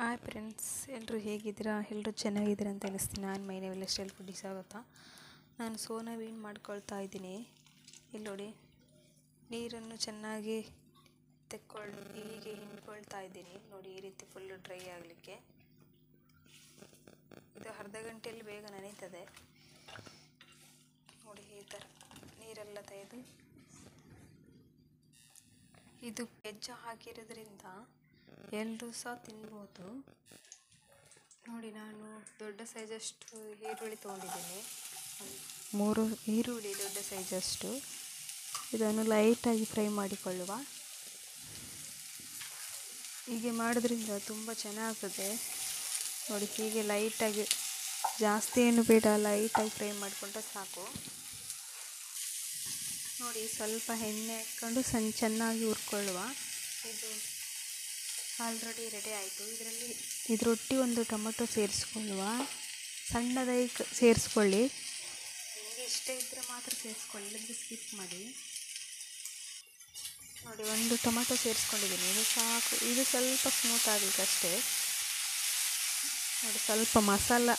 Hi friends ಎಲ್ಲರೂ ಹೇಗಿದ್ದೀರಾ? ಎಲ್ಲರೂ ಚೆನ್ನಾಗಿದ್ದೀರಾ ಅಂತ ಅನಿಸ್ತೀನಿ ನಾನು ಮೈ ನೇವೆಲ್ಲ ಸ್ಟೈಲ್ ಫುಡ್ಡಿಗೆ ಆಗುತ್ತಾ ನಾನು ಸೋನಾ ವೀಣ್ ಮಾಡ್ಕೊಳ್ತಾ ಇದ್ದೀನಿ. ಇಲ್ಲಿ ನೋಡಿ, ನೀರನ್ನು ಚೆನ್ನಾಗಿ ತೆಕ್ಕೊಳ್ಳಿ ಹೀಗೆ ಹಿಂಡ್ಕೊಳ್ತಾ ಇದ್ದೀನಿ. ನೋಡಿ, ಈ ರೀತಿ ಫುಲ್ಲು ಡ್ರೈ ಆಗಲಿಕ್ಕೆ. ಇದು ಅರ್ಧ ಗಂಟೆಯಲ್ಲಿ ಬೇಗ ನೆನೀತದೆ. ನೋಡಿ, ಈ ಥರ ನೀರೆಲ್ಲ ತೆಗೆದು. ಇದು ಹೆಜ್ಜೆ ಹಾಕಿರೋದ್ರಿಂದ ಎಲ್ಲರೂ ಸಹ ತಿನ್ಬೋದು. ನೋಡಿ, ನಾನು ದೊಡ್ಡ ಸೈಜಷ್ಟು ಈರುಳ್ಳಿ ತೊಗೊಂಡಿದ್ದೇನೆ. ಮೂರು ಈರುಳ್ಳಿ ದೊಡ್ಡ ಸೈಜಷ್ಟು ಇದನ್ನು ಲೈಟಾಗಿ ಫ್ರೈ ಮಾಡಿಕೊಳ್ಳುವ. ಹೀಗೆ ಮಾಡೋದ್ರಿಂದ ತುಂಬ ಚೆನ್ನಾಗ್ತದೆ. ನೋಡಿ, ಹೀಗೆ ಲೈಟಾಗಿ ಜಾಸ್ತಿ ಏನು ಬೇಡ ಲೈಟಾಗಿ ಫ್ರೈ ಮಾಡಿಕೊಂಡ್ರೆ ಸಾಕು. ನೋಡಿ, ಸ್ವಲ್ಪ ಎಣ್ಣೆ ಹಾಕ್ಕೊಂಡು ಸಣ್ಣ ಚೆನ್ನಾಗಿ ಹುರ್ಕೊಳ್ಳುವ. ಇದು ಆಲ್ರೆಡಿ ರೆಡಿ ಆಯಿತು. ಇದರಲ್ಲಿ ಇದರೊಟ್ಟಿ ಒಂದು ಟೊಮೊಟೊ ಸೇರಿಸ್ಕೊಳ್ಳುವ. ಸಣ್ಣದಾಗಿ ಸೇರಿಸ್ಕೊಳ್ಳಿ. ನಿಮಗೆ ಇಷ್ಟ ಇದ್ದರೆ ಮಾತ್ರ ಸೇರಿಸ್ಕೊಳ್ಳಿ ಇಲ್ಲದ್ರೆ ಸ್ಕಿಪ್ ಮಾಡಿ. ನೋಡಿ ಒಂದು ಟೊಮೊಟೊ ಸೇರಿಸ್ಕೊಂಡಿದ್ದೀನಿ. ಇದು ಸಾಕು. ಇದು ಸ್ವಲ್ಪ ಸ್ಮೂತ್ ಆಗಬೇಕಷ್ಟೇ ನೋಡಿ ಸ್ವಲ್ಪ ಮಸಾಲ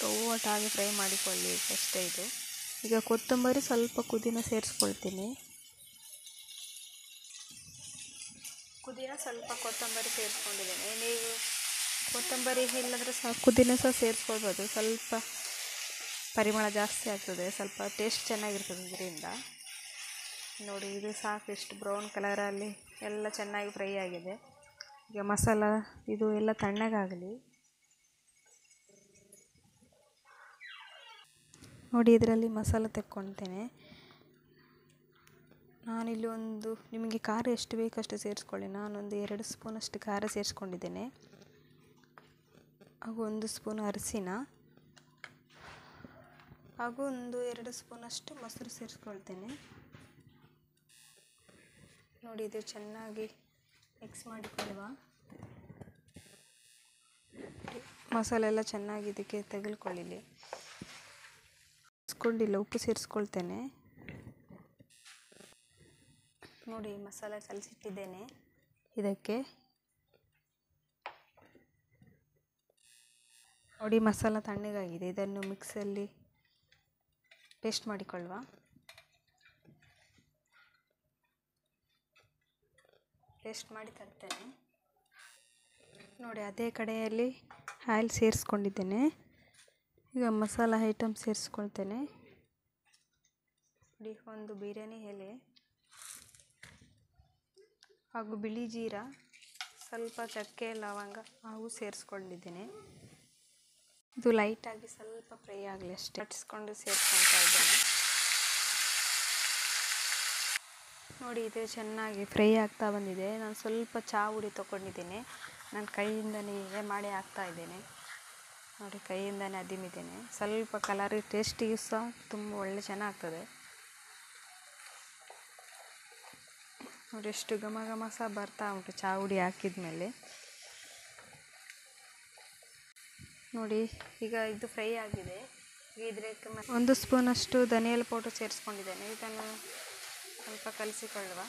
ಟೊಮೊಟಾಗಿ ಫ್ರೈ ಮಾಡಿಕೊಳ್ಳಿ. ಅಷ್ಟೇ ಇದು. ಈಗ ಕೊತ್ತಂಬರಿ ಸ್ವಲ್ಪ ಪುದೀನ ಸೇರಿಸ್ಕೊಳ್ತೀನಿ. ಪುದೀನ ಸ್ವಲ್ಪ ಕೊತ್ತಂಬರಿ ಸೇರಿಸ್ಕೊಂಡಿದ್ದೇನೆ ನೀವು ಕೊತ್ತಂಬರಿ ಇಲ್ಲಾಂದರೆ ಸಹ ಪುದೀನ ಸಹ ಸೇರಿಸ್ಕೊಳ್ಬೋದು ಸ್ವಲ್ಪ ಪರಿಮಳ ಜಾಸ್ತಿ ಆಗ್ತದೆ. ಸ್ವಲ್ಪ ಟೇಸ್ಟ್ ಚೆನ್ನಾಗಿರ್ತದೆ ಇದರಿಂದ. ನೋಡಿ, ಇದು ಸಾಕು ಇಷ್ಟು ಬ್ರೌನ್ ಕಲರಲ್ಲಿ ಎಲ್ಲ ಚೆನ್ನಾಗಿ ಫ್ರೈ ಆಗಿದೆ. ಈಗ ಮಸಾಲ, ಇದು ಎಲ್ಲ ತಣ್ಣಗಾಗಲಿ. ನೋಡಿ, ಇದರಲ್ಲಿ ಮಸಾಲ ತೆಕ್ಕೊಳ್ತೇನೆ ನಾನಿಲ್ಲಿ ಒಂದು ನಿಮಗೆ ಖಾರ ಎಷ್ಟು ಬೇಕಷ್ಟು ಸೇರಿಸ್ಕೊಳ್ಳಿ. ನಾನೊಂದು ಎರಡು ಸ್ಪೂನಷ್ಟು ಖಾರ ಸೇರಿಸ್ಕೊಂಡಿದ್ದೇನೆ. ಹಾಗೂ ಒಂದು ಸ್ಪೂನ್ ಅರಿಶಿನ. ಹಾಗೂ ಒಂದು ಎರಡು ಸ್ಪೂನಷ್ಟು ಮೊಸರು ಸೇರಿಸ್ಕೊಳ್ತೇನೆ. ನೋಡಿ, ಇದು ಚೆನ್ನಾಗಿ ಮಿಕ್ಸ್ ಮಾಡಿಕೊಳ್ಳುವ. ಮಸಾಲೆ ಎಲ್ಲ ಚೆನ್ನಾಗಿ ಇದಕ್ಕೆ ತೆಗೆದುಕೊಳ್ಳಿಲಿ ಸೇರಿಸ್ಕೊಂಡಿಲ್ಲ, ಉಪ್ಪು ಸೇರಿಸ್ಕೊಳ್ತೇನೆ. ನೋಡಿ ಮಸಾಲ ಕಲಸಿಟ್ಟಿದ್ದೇನೆ. ಇದಕ್ಕೆ ನೋಡಿ ಮಸಾಲ ತಣ್ಣಗಾಗಿದೆ. ಇದನ್ನು ಮಿಕ್ಸಲ್ಲಿ ಪೇಸ್ಟ್ ಮಾಡಿಕೊಳ್ಳುವ. ಪೇಸ್ಟ್ ಮಾಡಿ ತರ್ತೇನೆ. ನೋಡಿ ಅದೇ ಕಡೆಯಲ್ಲಿ ಆಯಿಲ್ ಸೇರಿಸ್ಕೊಂಡಿದ್ದೇನೆ. ಈಗ ಮಸಾಲ ಐಟಮ್ ಸೇರಿಸ್ಕೊಳ್ತೇನೆ. ನೋಡಿ ಒಂದು ಬಿರಿಯಾನಿ ಎಲೆ. ಹಾಗೂ ಬಿಳಿ ಜೀರ, ಸ್ವಲ್ಪ ಚಕ್ಕೆ ಲವಂಗ ಹಾಗೂ ಸೇರಿಸ್ಕೊಂಡಿದ್ದೀನಿ. ಇದು ಲೈಟಾಗಿ ಸ್ವಲ್ಪ ಫ್ರೈ ಆಗಲಿ ಅಷ್ಟೇ. ಕಟ್ಸ್ಕೊಂಡು ಸೇರಿಸ್ಕೊಳ್ತಾ ಇದ್ದೇನೆ. ನೋಡಿ, ಇದು ಚೆನ್ನಾಗಿ ಫ್ರೈ ಆಗ್ತಾ ಬಂದಿದೆ. ನಾನು ಸ್ವಲ್ಪ ಚಹಾ ಹುಡಿ ತೊಗೊಂಡಿದ್ದೀನಿ. ನಾನು ಕೈಯಿಂದನೇ ಹೀಗೆ ಮಾಡಿ ಹಾಕ್ತಾ ಇದ್ದೇನೆ. ನೋಡಿ, ಕೈಯಿಂದನೇ ಅದಿಮಿದ್ದೇನೆ ಸ್ವಲ್ಪ ಕಲರ್ ಟೇಸ್ಟಿಗೂ ಸಹ ತುಂಬ ಒಳ್ಳೆ ಚೆನ್ನಾಗ್ತದೆ. ನೋಡಿ ಎಷ್ಟು ಘಮ ಘಮ ಸಹ ಬರ್ತಾ ಉಂಟು ಚಹಾ ಹುಡಿ ಹಾಕಿದ ಮೇಲೆ ನೋಡಿ, ಈಗ ಇದು ಫ್ರೈ ಆಗಿದೆ. ಇದಕ್ಕೆ ಒಂದು ಸ್ಪೂನಷ್ಟು ಧನಿಯಲ್ ಪೌಡರ್ ಸೇರಿಸ್ಕೊಂಡಿದ್ದೇನೆ. ಇದನ್ನು ಸ್ವಲ್ಪ ಕಲಸಿಕೊಳ್ಳುವ.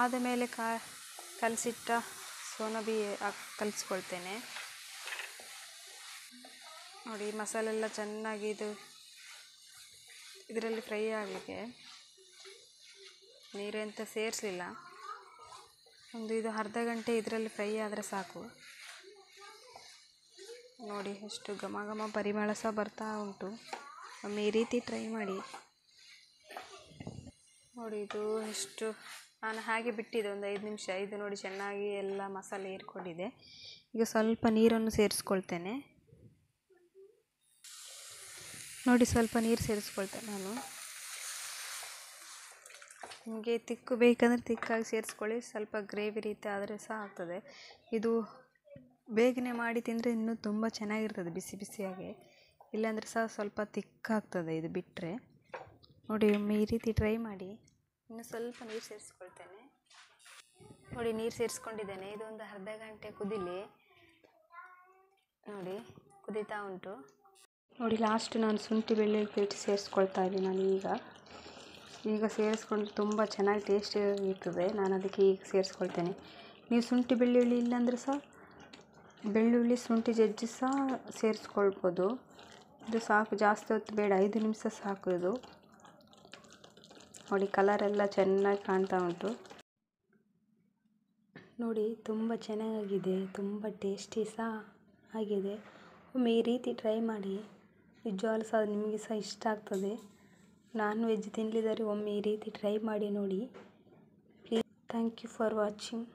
ಆದ ಮೇಲೆ ಕಾ ಕಲಸಿಟ್ಟ ಸೋನಬಿ ಕಲಿಸ್ಕೊಳ್ತೇನೆ. ನೋಡಿ, ಮಸಾಲೆಲ್ಲ ಚೆನ್ನಾಗಿ ಇದು ಇದರಲ್ಲಿ ಫ್ರೈ ಆಗಲಿಕ್ಕೆ ನೀರೆಂತ ಸೇರಿಸಲಿಲ್ಲ. ಒಂದು ಇದು ಅರ್ಧ ಗಂಟೆ ಇದರಲ್ಲಿ ಫ್ರೈ ಆದರೆ ಸಾಕು. ನೋಡಿ ಎಷ್ಟು ಘಮ ಘಮ ಪರಿಮಳ ಸಹ ಬರ್ತಾ ಉಂಟು. ಒಮ್ಮೆ ಈ ರೀತಿ ಟ್ರೈ ಮಾಡಿ. ನೋಡಿ ಇದು ಎಷ್ಟು, ನಾನು ಹಾಗೆ ಬಿಟ್ಟಿದ್ದೆ ಒಂದು ಐದು ನಿಮಿಷ. ಇದು ನೋಡಿ ಚೆನ್ನಾಗಿ ಎಲ್ಲ ಮಸಾಲೆ ಏರ್ಕೊಂಡಿದೆ. ಈಗ ಸ್ವಲ್ಪ ನೀರನ್ನು ಸೇರಿಸ್ಕೊಳ್ತೇನೆ. ನೋಡಿ ಸ್ವಲ್ಪ ನೀರು ಸೇರಿಸ್ಕೊಳ್ತೇನೆ ನಾನು. ನಿಮಗೆ ತಿಕ್ಕು, ಬೇಕಂದರೆ ತಿಕ್ಕಾಗಿ ಸೇರಿಸ್ಕೊಳ್ಳಿ. ಸ್ವಲ್ಪ ಗ್ರೇವಿ ರೀತಿ ಆದರೆ ಸಹ ಆಗ್ತದೆ. ಇದು ಬೇಗನೆ ಮಾಡಿ ತಿಂದರೆ ಇನ್ನೂ ತುಂಬ ಚೆನ್ನಾಗಿರ್ತದೆ ಬಿಸಿ ಬಿಸಿಯಾಗಿ. ಇಲ್ಲಾಂದರೆ ಸಹ ಸ್ವಲ್ಪ ತಿಕ್ಕಾಗ್ತದೆ ಇದು ಬಿಟ್ಟರೆ ನೋಡಿ ಒಮ್ಮೆ ಈ ರೀತಿ ಟ್ರೈ ಮಾಡಿ. ಇನ್ನು ಸ್ವಲ್ಪ ನೀರು ಸೇರಿಸ್ಕೊಳ್ತೇನೆ. ನೋಡಿ, ನೀರು ಸೇರಿಸ್ಕೊಂಡಿದ್ದೇನೆ. ಇದೊಂದು ಅರ್ಧ ಗಂಟೆ ಕುದಿಲಿ. ನೋಡಿ, ಕುದೀತಾ ಉಂಟು. ನೋಡಿ ಲಾಸ್ಟ್ ನಾನು ಶುಂಠಿ ಬೆಳ್ಳುಳ್ಳಿ ಪೇಸ್ಟ್ ಸೇರಿಸ್ಕೊಳ್ತಾ ಇದ್ದೀನಿ ನಾನು ಈಗ ಈಗ ಸೇರಿಸ್ಕೊಂಡು ತುಂಬ ಚೆನ್ನಾಗಿ ಟೇಸ್ಟ್ ಇರ್ತದೆ. ನಾನು ಅದಕ್ಕೆ ಈಗ ಸೇರಿಸ್ಕೊಳ್ತೇನೆ. ನೀವು ಶುಂಠಿ ಬೆಳ್ಳುಳ್ಳಿ ಇಲ್ಲಾಂದರೆ ಸಹ, ಬೆಳ್ಳುಳ್ಳಿ, ಶುಂಠಿ, ಜಜ್ಜಿ ಸಹ ಸೇರಿಸ್ಕೊಳ್ಬೋದು. ಇದು ಸಾಕು, ಜಾಸ್ತಿ ಹೊತ್ತು ಬೇಡ, ಐದು ನಿಮಿಷ ಸಾಕು ಇದು. ನೋಡಿ ಕಲರೆಲ್ಲ ಚೆನ್ನಾಗಿ ಕಾಣ್ತಾ ಉಂಟು. ನೋಡಿ, ತುಂಬ ಚೆನ್ನಾಗಿದೆ ತುಂಬ ಟೇಸ್ಟಿ ಸಹ ಆಗಿದೆ. ಒಮ್ಮೆ ಈ ರೀತಿ ಟ್ರೈ ಮಾಡಿ ನಿಜವಾಗ್ಲೂ ಸಹ ನಿಮಗೆ ಸಹ ಇಷ್ಟ ಆಗ್ತದೆ. ನಾನ್ ವೆಜ್ ತಿನ್ನಲಿದ್ದಾರೆ ಒಮ್ಮೆ ಈ ರೀತಿ ಟ್ರೈ ಮಾಡಿ ನೋಡಿ. Please thank you for watching